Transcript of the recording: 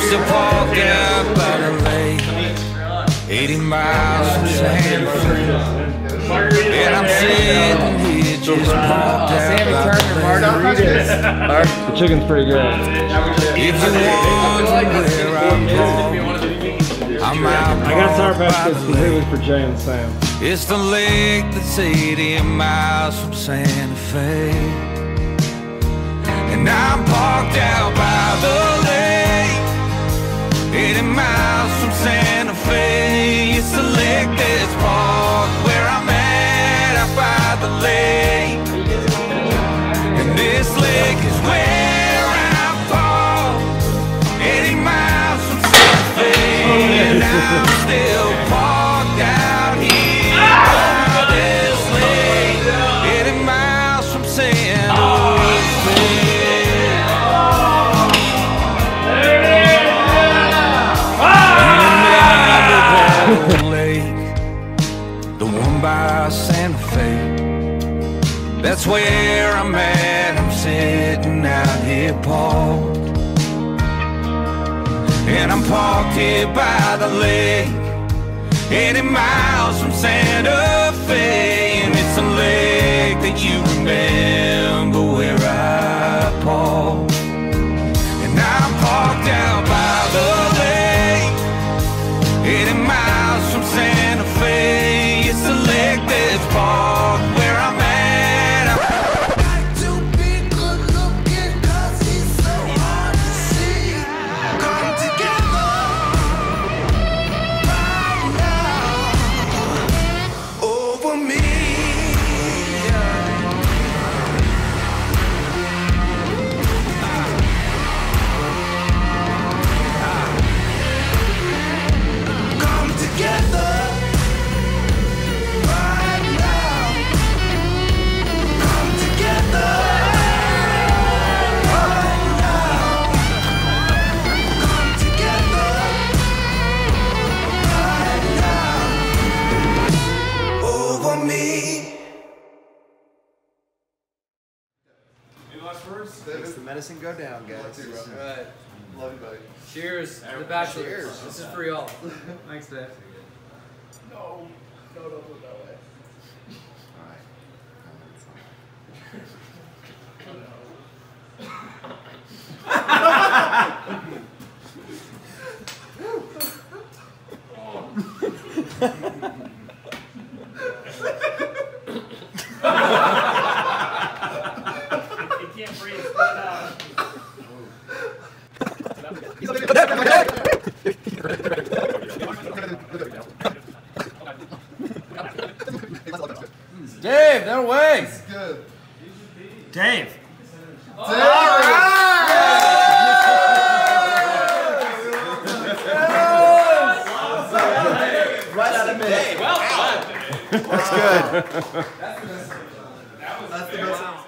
still parked out by the lake, 80 miles from Santa Fe. And I'm sitting here just parked out Sammy by Turner, the Martin. The chicken's pretty good. If you wonder where I'm from, I'm out I got Sour parked Patch by Kids completely for Jay and Sam. It's the lake that's 80 miles from Santa Fe. By this lake, 80 miles from Santa Fe. Lake, the one by Santa Fe. That's where I'm at. I'm sitting out here parked. And I'm parked here by the lake, 80 miles from Santa Fe. Makes the medicine go down, guys. Alright. Love you, buddy. Cheers. to The Bachelor. Cheers. This is for y'all. Thanks, Dave. No, no, don't put that way. Alright. Dave, no way. Good. Dave. Right out of mid. Well done. That's good. That's the best